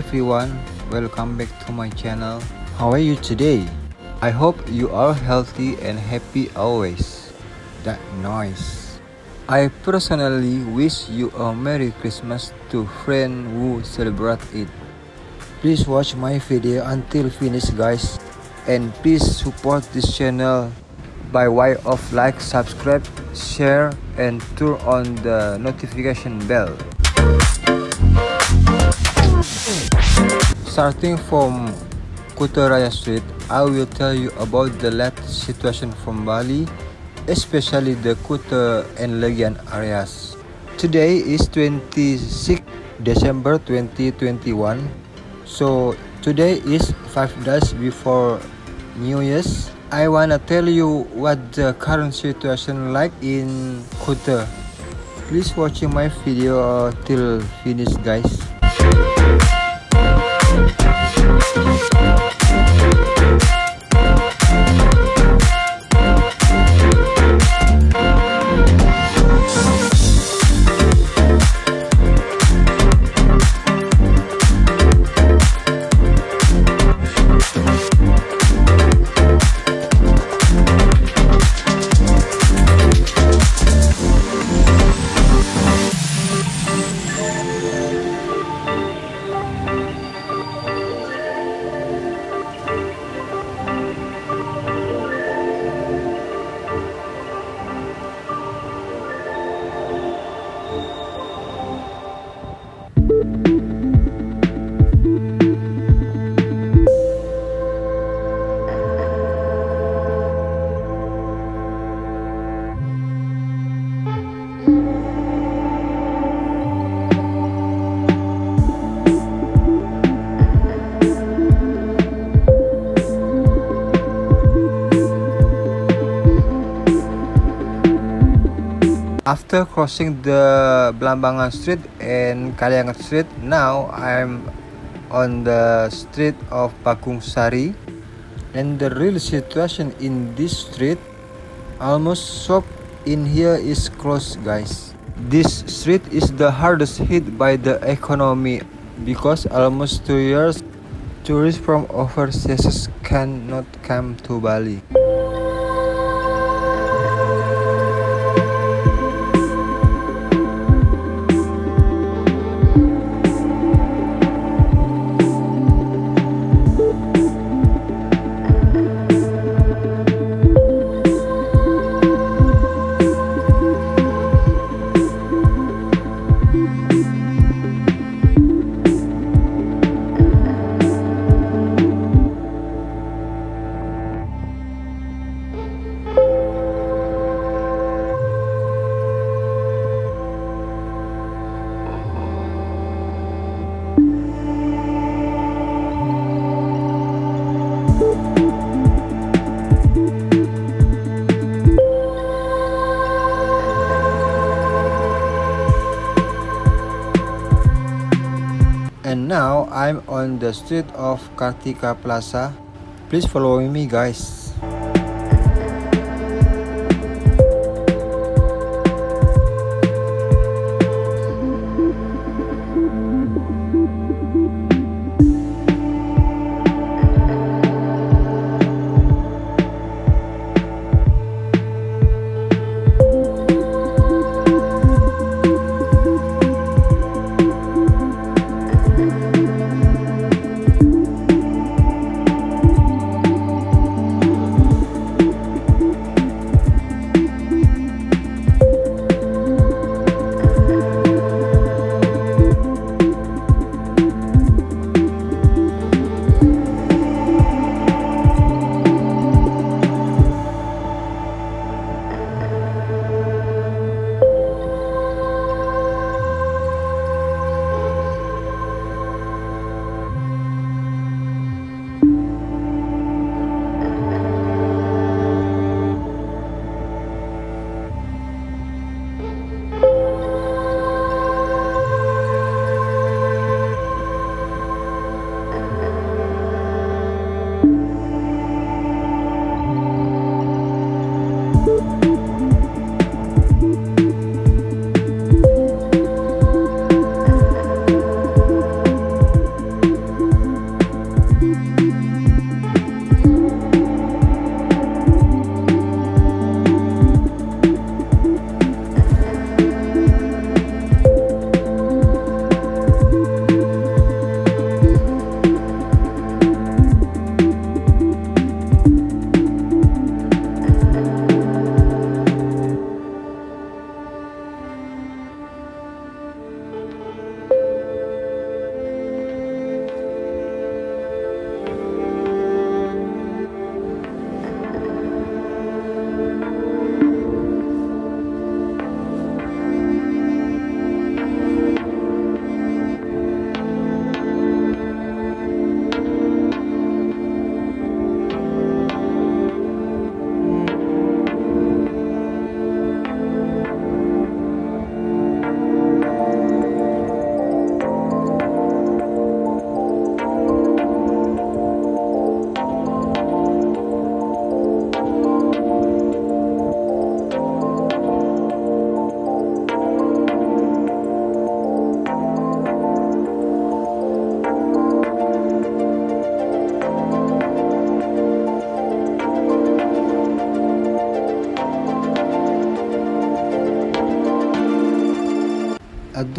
Everyone, welcome back to my channel. How are you today? I hope you are healthy and happy always. That nice. I personally wish you a Merry Christmas to friends who celebrate it. Please watch my video until finish guys and please support this channel by way of like, subscribe, share and turn on the notification bell. Starting from Kutaraya Street, I will tell you about the latest situation from Bali, especially the Kuta and Legian areas. Today is 26 December 2021, so today is 5 days before New Year's. I wanna tell you what the current situation like in Kuta. Please watch my video till finish guys. Thank After crossing the Blambangan Street and Kaliangat Street, now I'm on the street of Bakung Sari. And the real situation in this street, almost shop in here is closed guys. This street is the hardest hit by the economy because almost two years tourists from overseas cannot come to Bali. On the street of Kartika Plaza. Please follow me guys.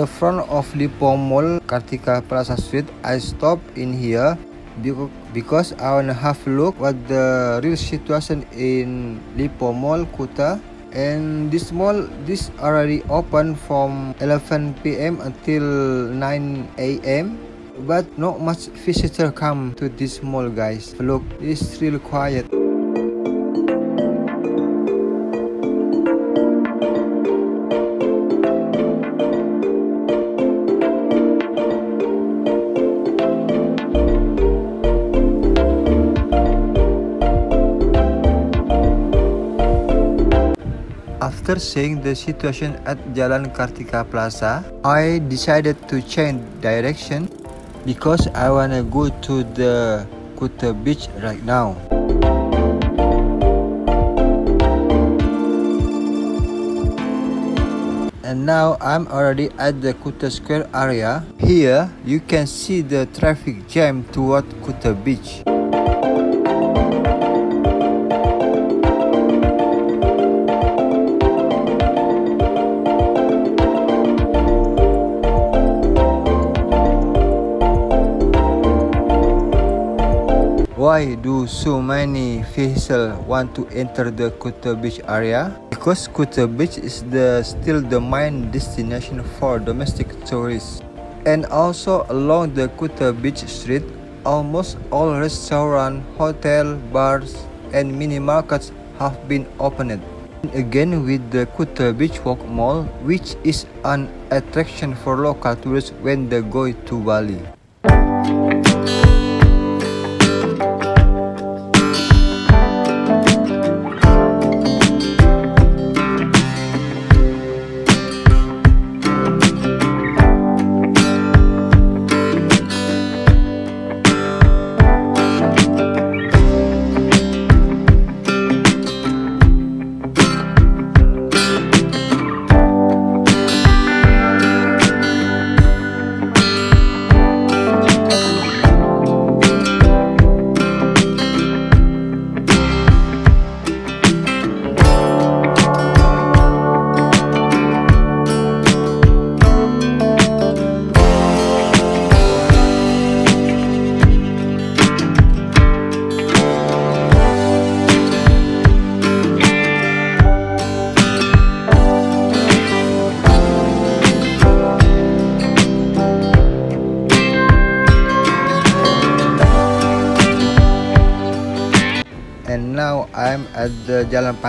The front of Lippo Mall Kartika Plaza Street. I stopped in here because I wanna have a look what the real situation in Lippo Mall Kuta and this mall this already open from 11 p.m. until 9 a.m. but not much visitor come to this mall guys look it's really quiet seeing the situation at Jalan Kartika Plaza, I decided to change direction because I wanna go to the Kuta beach right now. And now I'm already at the Kuta Square area. Here you can see the traffic jam toward Kuta beach. Why do so many vehicles want to enter the Kuta Beach area? Because Kuta Beach is the still the main destination for domestic tourists. And also along the Kuta Beach street, almost all restaurants, hotel, bars, and mini markets have been opened. Again with the Kuta Beach Walk Mall, which is an attraction for local tourists when they go to Bali.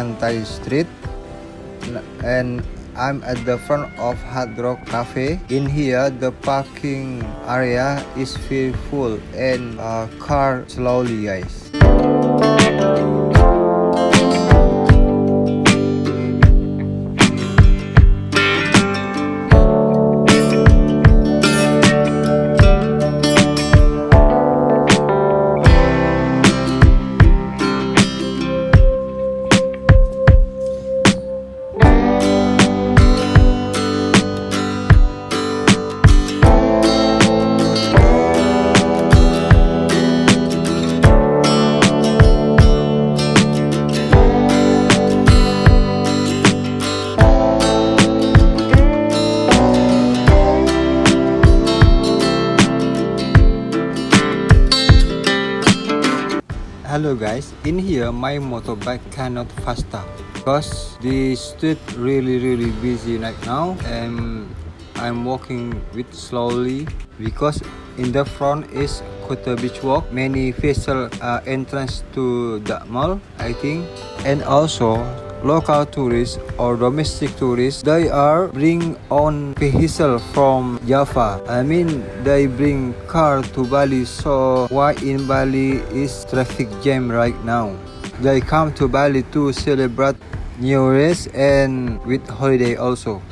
Pantai Street and I'm at the front of Hard Rock Cafe. In here, the parking area is very full and uh, car slowly guys. Guys, in here my motorbike cannot faster because the street really really busy right now and I'm walking with slowly. Because in the front is Kuta Beach Walk. Many vessel uh, entrance to the mall I think. And also local tourists or domestic tourists they are bring on vehicle from java i mean they bring car to bali. So why in bali is traffic jam right now? They come to bali to celebrate new year's and with holiday also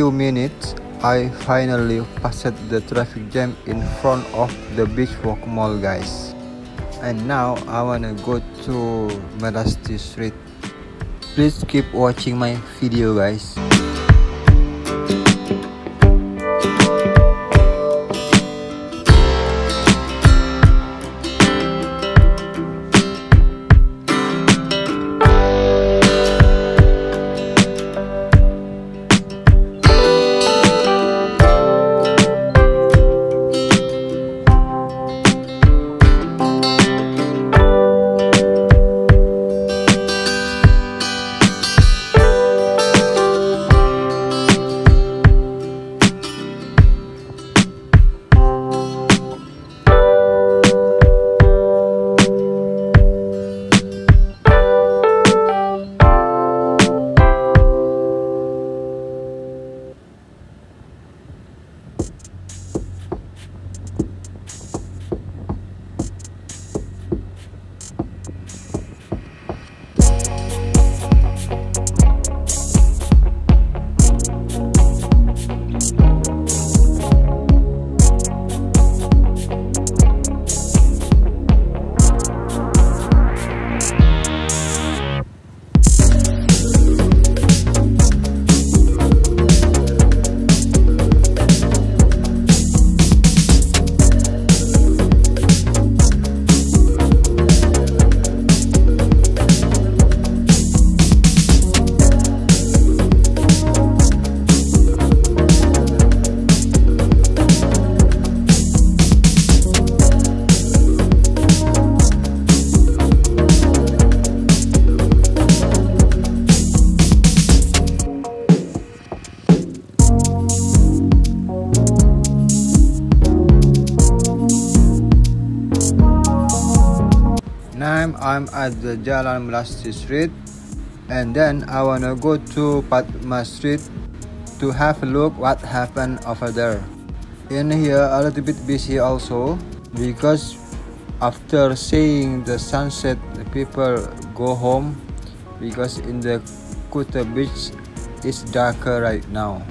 few minutes, I finally passed the traffic jam in front of the Beachwalk Mall guys. And now I wanna go to Melasti Street. Please keep watching my video guys. At the Jalan Melasti Street and then I wanna go to Padma Street to have a look what happened over there. In here a little bit busy also because after seeing the sunset the people go home because in the Kuta beach it's darker right now.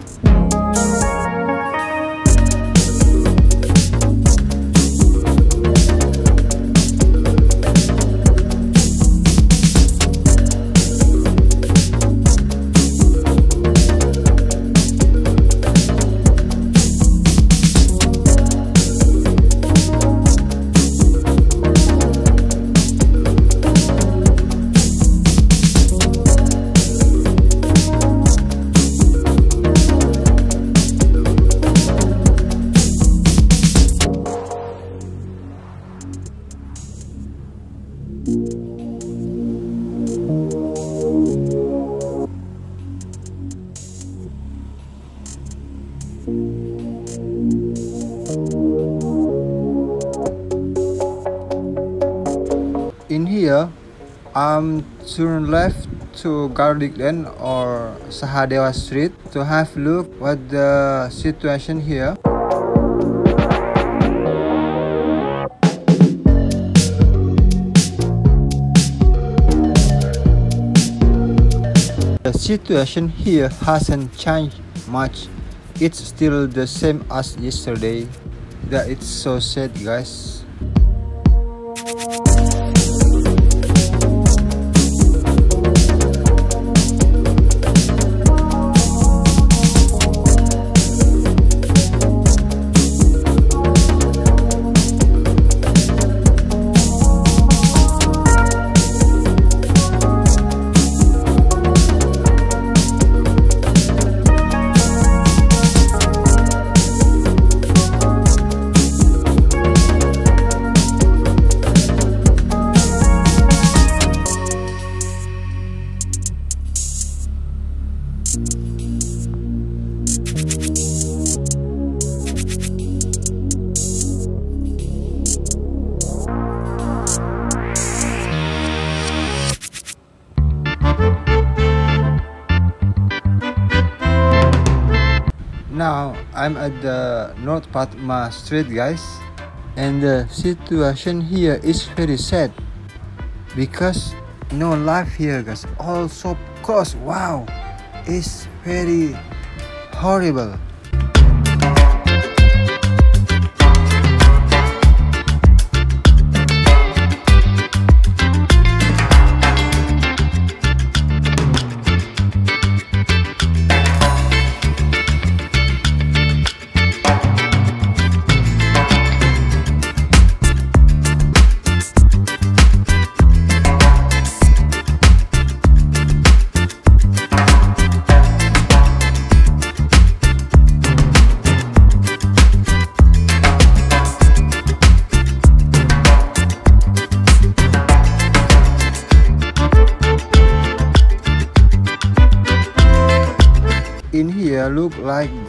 I'm turn left to Garlic Lane or Sahadewa Street to have a look what the situation here. The situation here hasn't changed much. It's still the same as yesterday. That it's so sad guys. At the North Padma Street guys and the situation here is very sad because no life here guys all shop closed wow it's very horrible.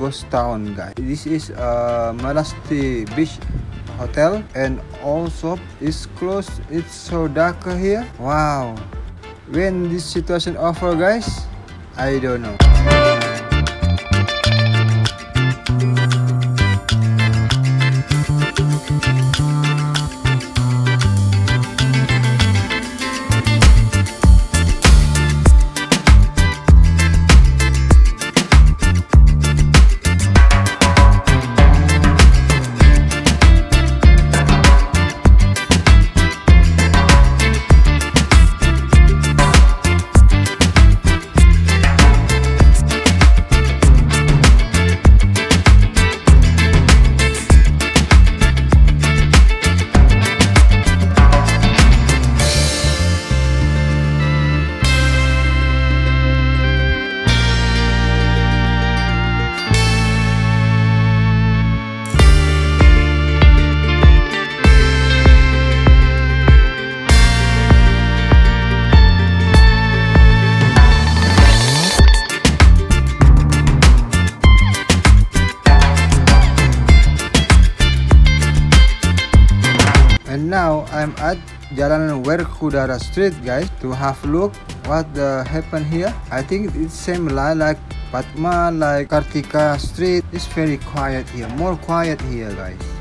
Ghost town guys. This is uh, a Melasti beach hotel and also it's closed. It's so dark here. Wow. When this situation over guys? I don't know Werkudara Street guys to have look what the happen here. I think it's same line like Padma like Kartika Street. It's very quiet here, more quiet here guys.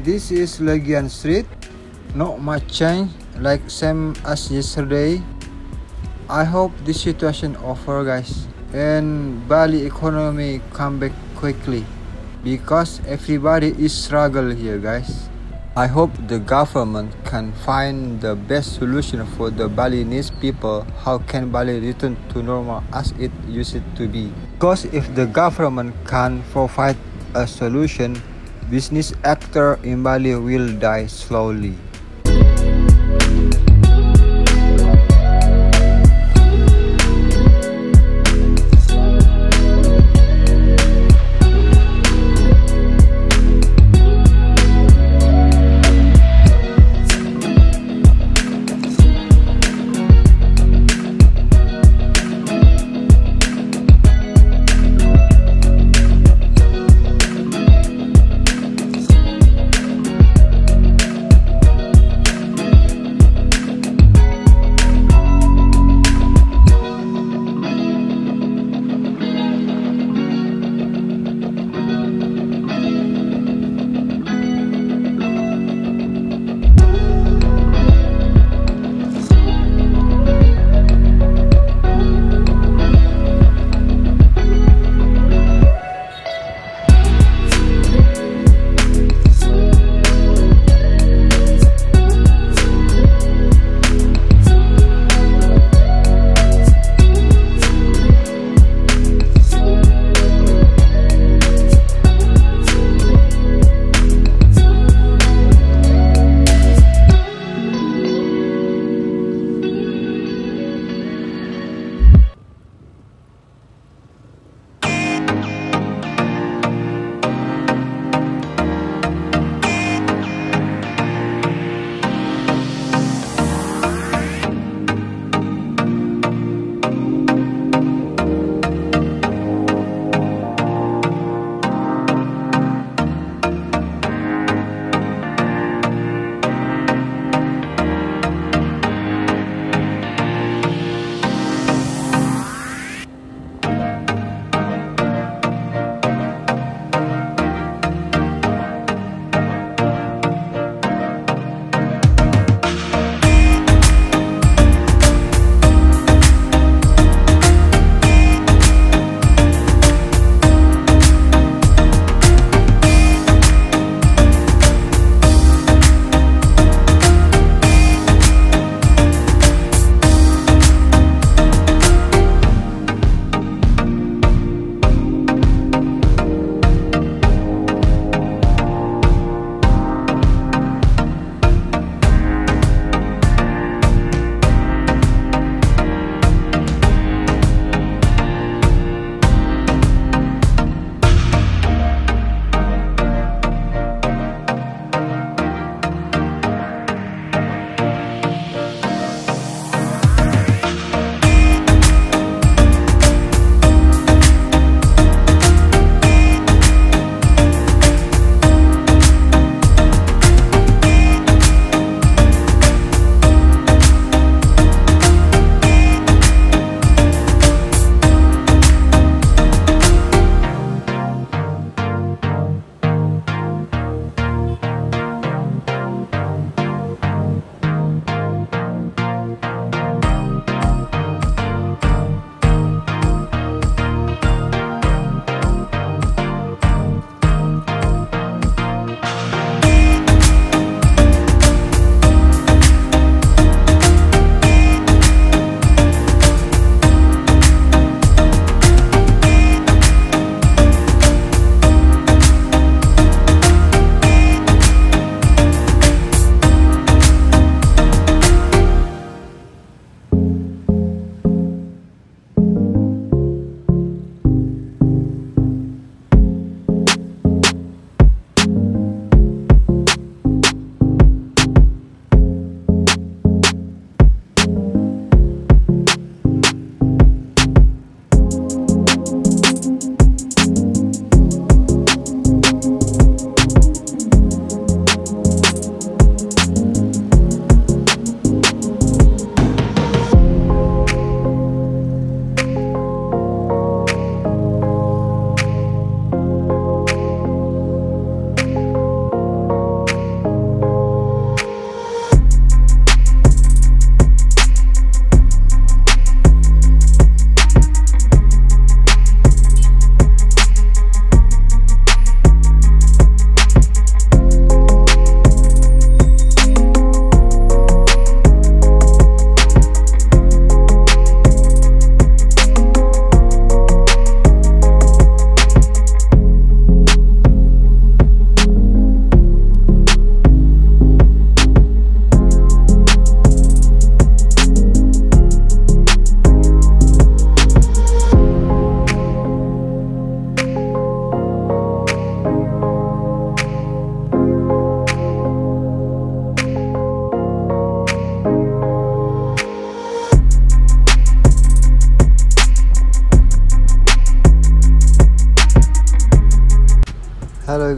This is Legian Street. Not much change, like same as yesterday. I hope this situation over, guys, and Bali economy come back quickly, because everybody is struggle here, guys. I hope the government can find the best solution for the Balinese people. How can Bali return to normal as it used to be? Because if the government can provide a solution, business actor in Bali will die slowly.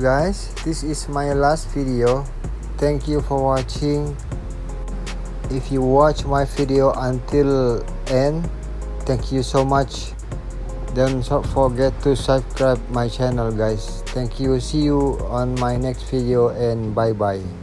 Guys this is my last video. Thank you for watching. If you watch my video until end thank you so much. Don't forget to subscribe my channel guys. Thank you. See you on my next video and bye bye